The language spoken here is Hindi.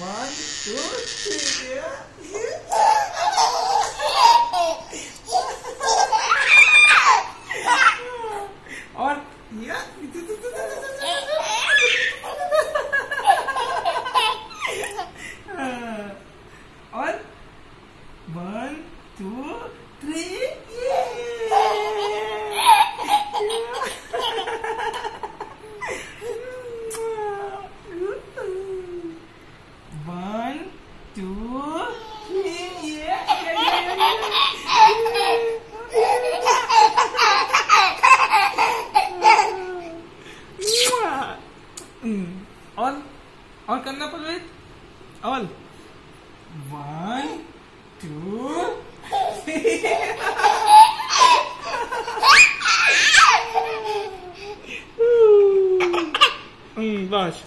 One, two, three, yeah. Yeah. Uh, One, two, three. Yeah. Two और और करना पकड़ और वन टू बस।